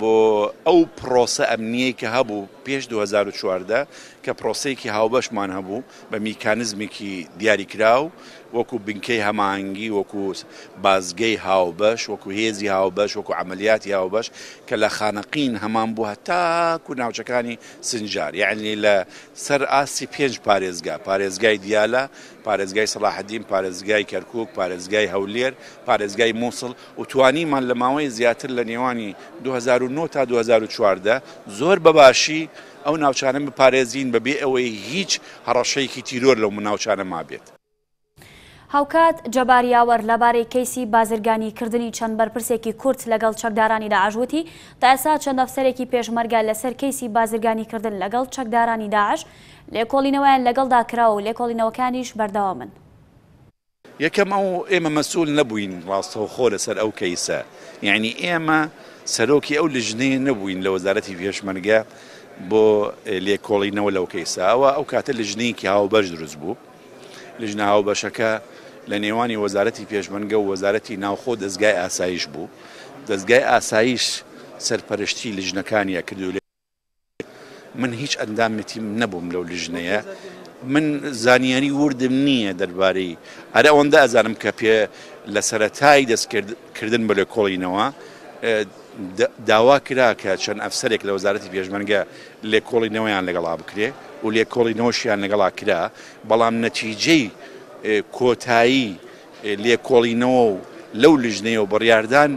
بۆ ئەو پڕۆسە ئەمنییەی کە هەبوو پێش دوو هەزار و چواردە کە پڕۆسەیەکی هاوبەشمان هەبوو بە میکانزمێکی دیاریکراو وەکو بنکەی هەماهەنگی وەکو بازگەی هاوبەش وەکو هێزی هاوبەش وەکو عەمەلیاتی هاوبەش کە لە خانەقین هەمان بوو هەتاکو ناوچەکانی سنجار یەعنی لە سەر ئاستی پێنج پارێزگا پارێزگای دیالە پارێزگای سەڵاحەدین پارێزگای کەرکووک پارێزگای هەولێر پارێزگای مووسڵ و توانیمان لە ماوەی زیاتر لە نێوانی دوو هەزار و نۆ تا دوو هەزار و چواردە زۆر بە باشی ئەو ناوچانە بپارێزین بە بێ ئەوەی هیچ هەڕەشەیەکی تیرۆر لەو ناوچانە مابێت. هاوکات جەبار یاوەر لەبارەی کەیسی بازرگانی کردنی چەند بەرپرسێکی کورد لەگەڵ چەکدارانی داعش وتی، تا ئێستا چەند ئەفسەرێکی پێشمەرگە لەسەر کەیسی بازرگانی کردن لەگەڵ چەکدارانی داعش لێکۆڵینەوەیان لەگەڵدا کراوە و لێکۆڵینەوەکانیش بەردەوامن. یەکەم ئەو ئێمە مەسئول نەبووین ڕاستەوخۆ لەسەر ئەو کەیسە یەعنی ئێمە سەرۆکی ئەو لجنەیە نەبووین لە وەزارەتی پێشمەرگە بۆ لێکۆڵینەوە لەو کەیسە ئەوە ئەو کاتە لجنەیەکی هاوبەش دروست بوو لجنە هاوبەشەکە لە نێوانی وەزارەتی پێشمەرگە و وەزارەتی ناوخۆ دەستگای ئاسایش بوو دەستگای ئاسایش سەرپەرشتی لجنەکانی ئەکرد و من هیچ ئەندامێتیم نەبووم لەو لیژنەیە من زانیاری وردم نییە دەربارەی ئەرە ئەوەندە ئەزانم کە پێ لە سەرەتایی دەستکردن بە لێکۆڵینەوە داوا کرا کە چەند ئەفسەرێک لە وەزارەتی پێشمەرگە لێکۆڵینەوەیان لەگەڵا بکرێ و لێکۆڵینەوەشیان لەگەڵا کرا بەڵام نەتیجەی کۆتایی لێکۆڵینەوە و لەو لیژنەیەوە بڕیاردان،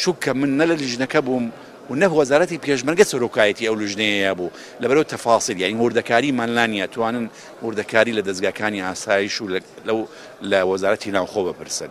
چونکە من نە لە لیژنەکە بووم و نە وەزارەتی پێشمەرگە سەرۆکایەتی ئەو لیژنەیەیا بوو، لەبەرئەوە تەفاسیل یانی وردەکاریمان لا نییە، توانن وردەکاری لە دەزگاکانی ئاسایش و لە وەزارەتی ناوخۆ بپرسن.